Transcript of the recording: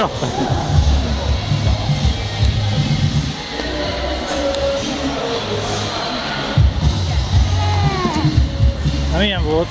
Ja. Na milyen volt?